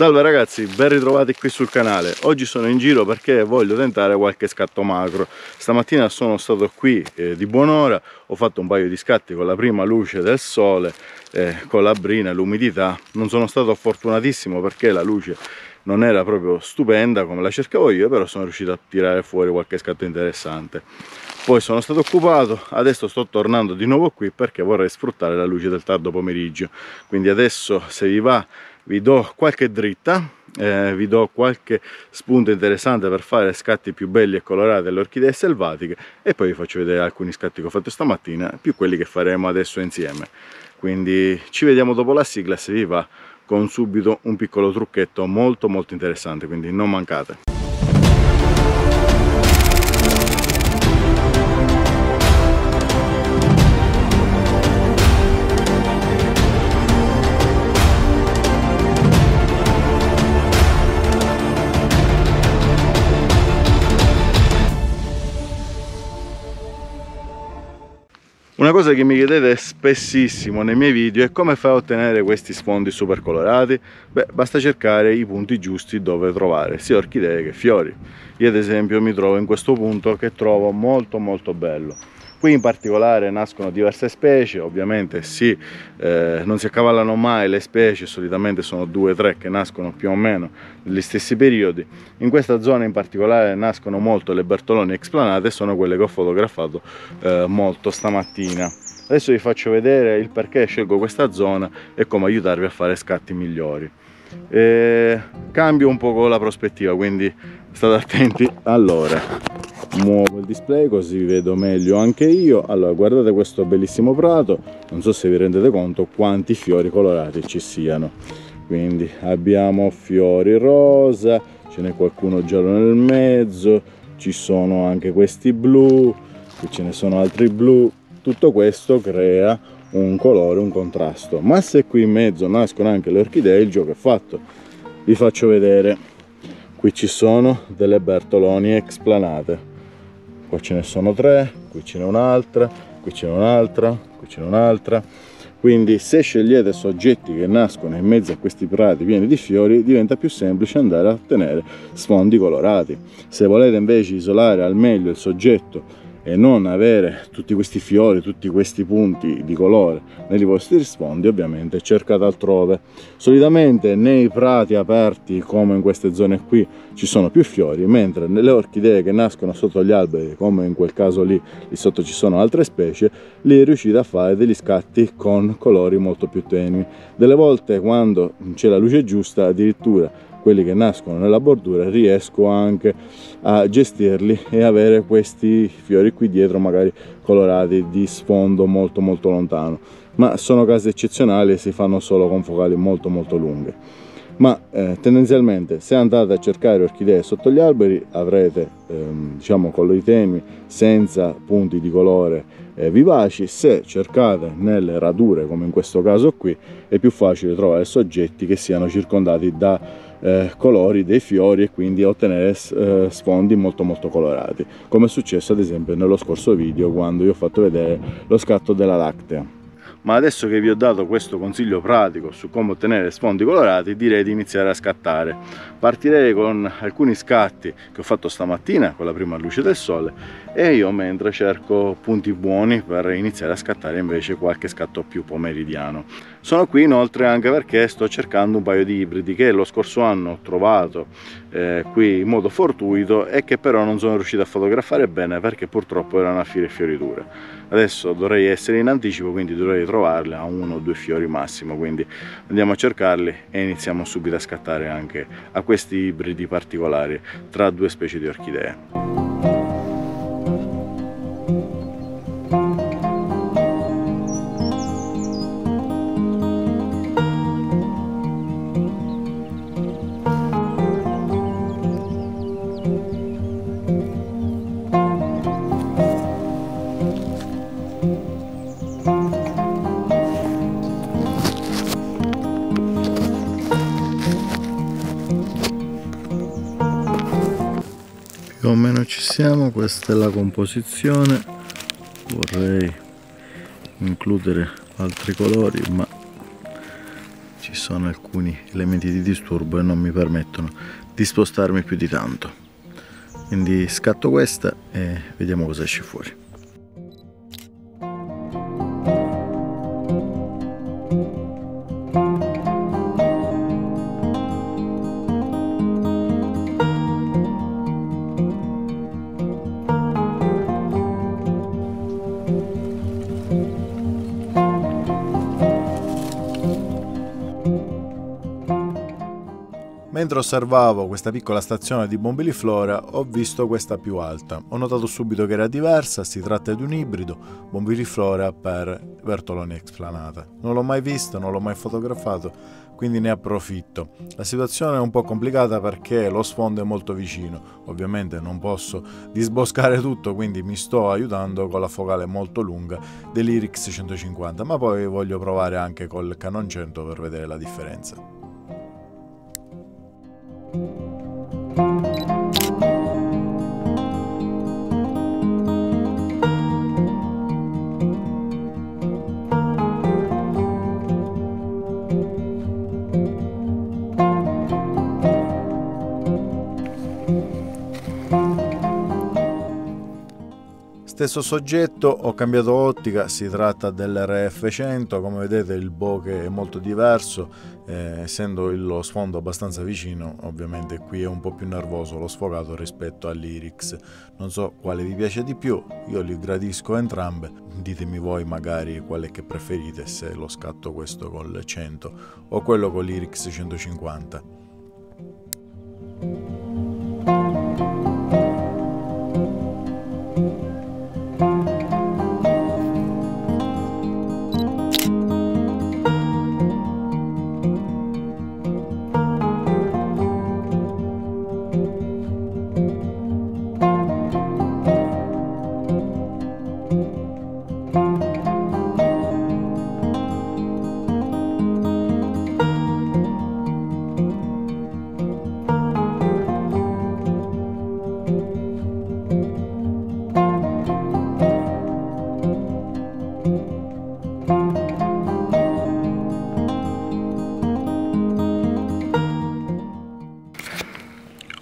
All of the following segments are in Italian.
Salve ragazzi, ben ritrovati qui sul canale. Oggi sono in giro perché voglio tentare qualche scatto macro. Stamattina sono stato qui eh, di buon'ora, ho fatto un paio di scatti con la prima luce del sole, eh, con la brina e l'umidità. Non sono stato fortunatissimo perché la luce non era proprio stupenda come la cercavo io, però sono riuscito a tirare fuori qualche scatto interessante. Poi sono stato occupato, adesso sto tornando di nuovo qui perché vorrei sfruttare la luce del tardo pomeriggio. Quindi adesso se vi va vi do qualche dritta eh, vi do qualche spunto interessante per fare scatti più belli e colorati delle orchidee selvatiche e poi vi faccio vedere alcuni scatti che ho fatto stamattina più quelli che faremo adesso insieme. Quindi ci vediamo dopo la sigla se vi va con subito un piccolo trucchetto molto molto interessante quindi non mancate Una cosa che mi chiedete spessissimo nei miei video è come fai a ottenere questi sfondi super colorati? Beh, basta cercare i punti giusti dove trovare sia orchidee che fiori. Io ad esempio mi trovo in questo punto che trovo molto molto bello Qui in particolare nascono diverse specie, ovviamente sì, eh, non si accavallano mai le specie, solitamente sono due o tre che nascono più o meno negli stessi periodi. In questa zona in particolare nascono molto le bertoloni explanate, sono quelle che ho fotografato eh, molto stamattina. Adesso vi faccio vedere il perché scelgo questa zona e come aiutarvi a fare scatti migliori. E cambio un po' la prospettiva, quindi state attenti. Allora, muovo il display così vedo meglio anche io. Allora guardate questo bellissimo prato non so se vi rendete conto quanti fiori colorati ci siano. Quindi abbiamo fiori rosa ce n'è qualcuno giallo nel mezzo ci sono anche questi blu qui ce ne sono altri blu. Tutto questo crea un colore un contrasto. Ma se qui in mezzo nascono anche le orchidee il gioco è fatto. Vi faccio vedere. Qui ci sono delle bertoloni explanate qua ce ne sono tre qui ce n'è un'altra qui ce n'è un'altra qui ce n'è un'altra. Quindi se scegliete soggetti che nascono in mezzo a questi prati pieni di fiori diventa più semplice andare a ottenere sfondi colorati. Se volete invece isolare al meglio il soggetto e non avere tutti questi fiori, tutti questi punti di colore nei vostri sfondi ovviamente cercate altrove. Solitamente nei prati aperti come in queste zone qui ci sono più fiori mentre nelle orchidee che nascono sotto gli alberi come in quel caso lì lì sotto ci sono altre specie lì riuscite a fare degli scatti con colori molto più tenui. Delle volte quando c'è la luce giusta addirittura quelli che nascono nella bordura riesco anche a gestirli e avere questi fiori qui dietro magari colorati di sfondo molto molto lontano. Ma sono casi eccezionali e si fanno solo con focali molto molto lunghe. Ma eh, tendenzialmente se andate a cercare orchidee sotto gli alberi avrete ehm, diciamo colori tenui senza punti di colore eh, vivaci. Se cercate nelle radure come in questo caso qui è più facile trovare soggetti che siano circondati da eh, colori dei fiori e quindi ottenere eh, sfondi molto molto colorati come è successo ad esempio nello scorso video quando vi ho fatto vedere lo scatto della lactea ma adesso che vi ho dato questo consiglio pratico su come ottenere sfondi colorati direi di iniziare a scattare. Partirei con alcuni scatti che ho fatto stamattina con la prima luce del sole e io mentre cerco punti buoni per iniziare a scattare invece qualche scatto più pomeridiano. Sono qui inoltre anche perché sto cercando un paio di ibridi che lo scorso anno ho trovato eh, qui in modo fortuito e che però non sono riuscito a fotografare bene perché purtroppo erano a fine fioritura adesso dovrei essere in anticipo quindi dovrei trovarle a uno o due fiori massimo quindi andiamo a cercarli e iniziamo subito a scattare anche a questi ibridi particolari tra due specie di orchidee siamo questa è la composizione. Vorrei includere altri colori ma ci sono alcuni elementi di disturbo e non mi permettono di spostarmi più di tanto. Quindi scatto questa e vediamo cosa esce fuori Mentre osservavo questa piccola stazione di Bombiliflora ho visto questa più alta. Ho notato subito che era diversa, si tratta di un ibrido Bombiliflora per Bertoloni Explanata. Non l'ho mai visto, non l'ho mai fotografato, quindi ne approfitto. La situazione è un po' complicata perché lo sfondo è molto vicino, ovviamente non posso disboscare tutto, quindi mi sto aiutando con la focale molto lunga dell'Irix 150, ma poi voglio provare anche col Canon 100 per vedere la differenza. Thank you. Stesso soggetto, ho cambiato ottica, si tratta dell'RF100, come vedete il bokeh è molto diverso, eh, essendo lo sfondo abbastanza vicino, ovviamente qui è un po' più nervoso lo sfogato rispetto all'Irix. Non so quale vi piace di più, io li gradisco entrambe, ditemi voi magari quale che preferite, se lo scatto questo col 100 o quello con l'Irix 150.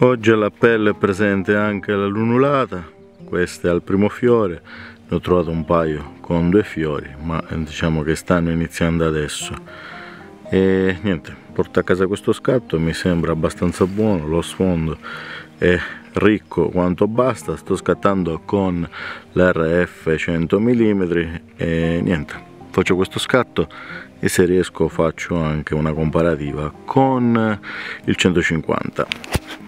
Oggi alla pelle è presente anche la lunulata, questa è al primo fiore, ne ho trovato un paio con due fiori, ma diciamo che stanno iniziando adesso. E niente, porto a casa questo scatto, mi sembra abbastanza buono, lo sfondo è ricco quanto basta, sto scattando con l'RF 100 mm e niente, faccio questo scatto e se riesco faccio anche una comparativa con il 150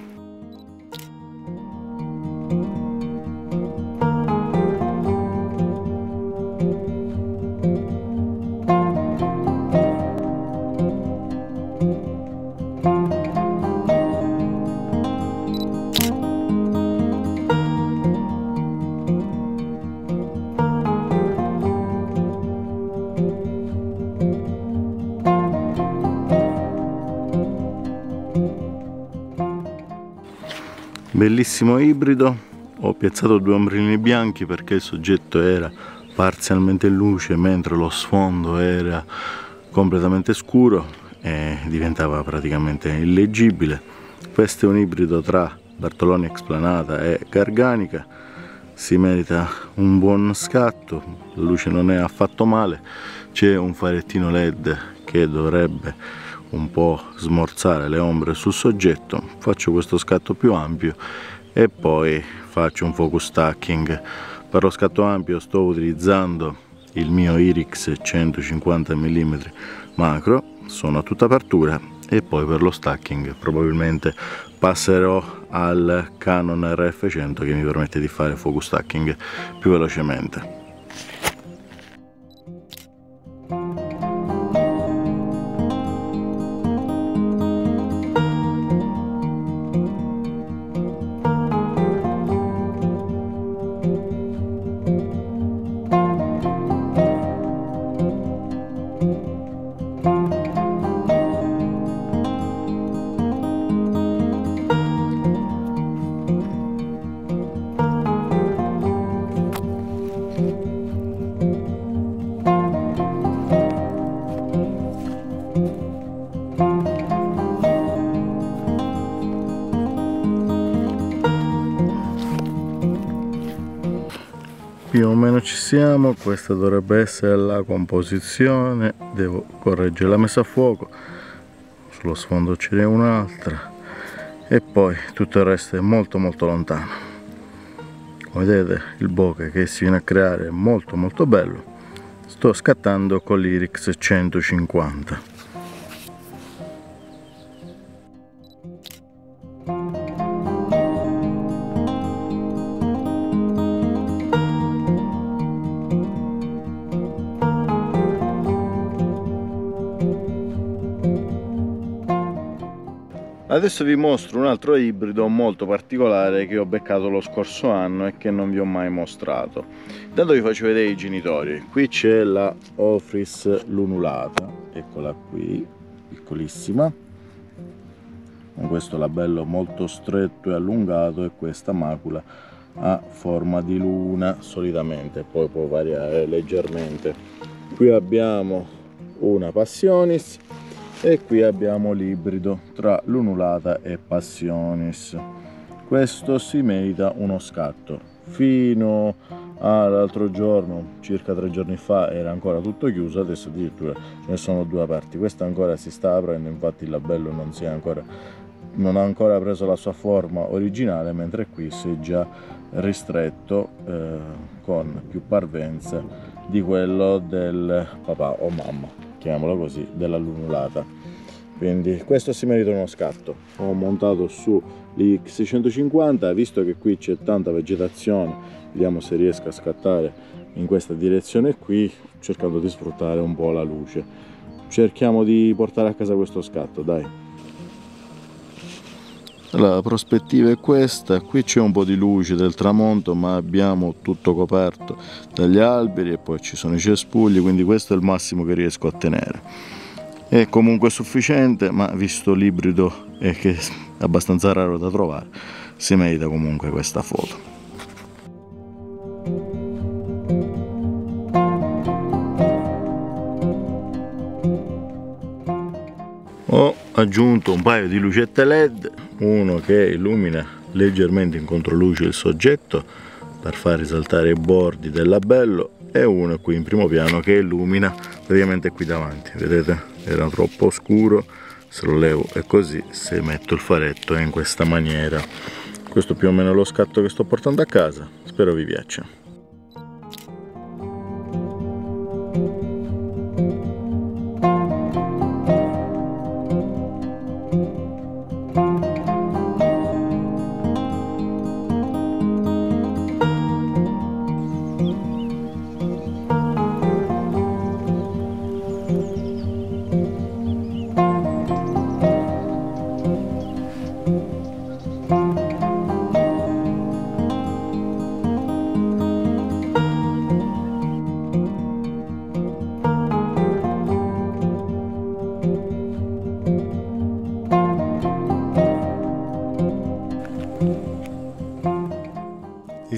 bellissimo ibrido. Ho piazzato due ombrini bianchi perché il soggetto era parzialmente in luce mentre lo sfondo era completamente scuro e diventava praticamente illeggibile. Questo è un ibrido tra Bartoloni Explanata e Garganica. Si merita un buon scatto. La luce non è affatto male. C'è un farettino led che dovrebbe un po' smorzare le ombre sul soggetto faccio questo scatto più ampio e poi faccio un focus stacking. Per lo scatto ampio sto utilizzando il mio Irix 150 mm macro sono a tutta apertura e poi per lo stacking probabilmente passerò al Canon RF100 che mi permette di fare focus stacking più velocemente più o meno ci siamo questa dovrebbe essere la composizione devo correggere la messa a fuoco sullo sfondo ce n'è un'altra e poi tutto il resto è molto molto lontano. Come vedete il bokeh che si viene a creare è molto molto bello sto scattando con l'Irix 150 Adesso vi mostro un altro ibrido molto particolare che ho beccato lo scorso anno e che non vi ho mai mostrato. Intanto vi faccio vedere i genitori. Qui c'è la Ofris lunulata, eccola qui, piccolissima. Con questo labello molto stretto e allungato e questa macula a forma di luna solitamente, poi può variare leggermente. Qui abbiamo una Passionis e qui abbiamo l'ibrido tra l'unulata e passionis. Questo si merita uno scatto. Fino all'altro giorno circa tre giorni fa era ancora tutto chiuso adesso addirittura ce ne sono due aperti. Questo ancora si sta aprendo infatti il labello non si è ancora non ha ancora preso la sua forma originale mentre qui si è già ristretto eh, con più parvenza di quello del papà o mamma chiamiamolo così, della lunulata. Quindi questo si merita uno scatto. Ho montato su l'X150, visto che qui c'è tanta vegetazione, vediamo se riesco a scattare in questa direzione qui, cercando di sfruttare un po' la luce. Cerchiamo di portare a casa questo scatto, dai. La prospettiva è questa, qui c'è un po' di luce del tramonto ma abbiamo tutto coperto dagli alberi e poi ci sono i cespugli quindi questo è il massimo che riesco a tenere. È comunque sufficiente ma visto l'ibrido e che è abbastanza raro da trovare si merita comunque questa foto. Ho aggiunto un paio di lucette led uno che illumina leggermente in controluce il soggetto per far risaltare i bordi del labello e uno qui in primo piano che illumina praticamente qui davanti. Vedete? Era troppo scuro se lo levo è così se metto il faretto è in questa maniera. Questo più o meno è lo scatto che sto portando a casa. Spero vi piaccia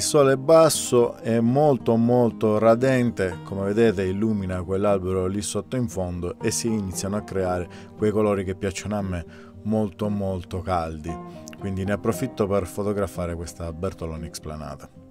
sole basso è molto molto radente. Come vedete illumina quell'albero lì sotto in fondo e si iniziano a creare quei colori che piacciono a me molto molto caldi. Quindi ne approfitto per fotografare questa Bertolone explanata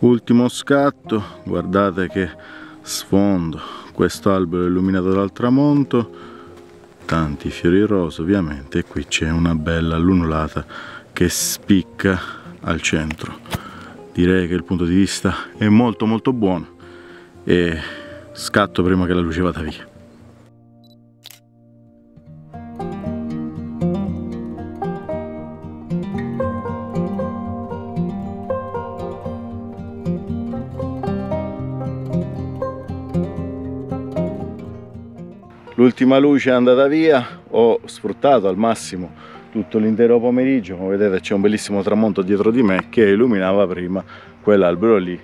ultimo scatto guardate che sfondo. Questo albero illuminato dal tramonto. Tanti fiori rosa ovviamente e qui c'è una bella lunulata che spicca al centro. Direi che il punto di vista è molto molto buono. E scatto prima che la luce vada via l'ultima luce è andata via ho sfruttato al massimo tutto l'intero pomeriggio. Come vedete c'è un bellissimo tramonto dietro di me che illuminava prima quell'albero lì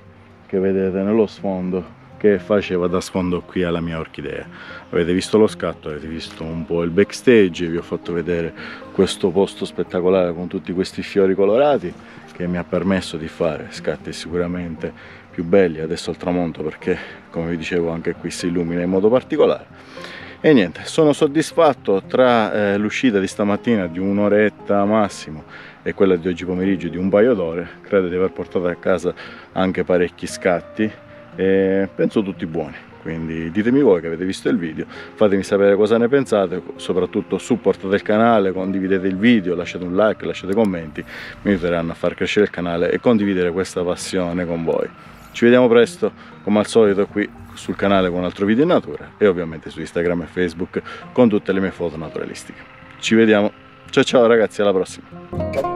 che vedete nello sfondo che faceva da sfondo qui alla mia orchidea. Avete visto lo scatto, avete visto un po' il backstage vi ho fatto vedere questo posto spettacolare con tutti questi fiori colorati che mi ha permesso di fare scatti sicuramente più belli. Adesso al tramonto perché come vi dicevo anche qui si illumina in modo particolare e niente sono soddisfatto tra eh, l'uscita di stamattina di un'oretta massimo e quella di oggi pomeriggio di un paio d'ore credo di aver portato a casa anche parecchi scatti e penso tutti buoni. Quindi ditemi voi che avete visto il video fatemi sapere cosa ne pensate soprattutto supportate il canale condividete il video lasciate un like lasciate commenti mi aiuteranno a far crescere il canale e condividere questa passione con voi ci vediamo presto come al solito qui sul canale con un altro video in natura e ovviamente su Instagram e Facebook con tutte le mie foto naturalistiche. Ci vediamo. Ciao ciao ragazzi alla prossima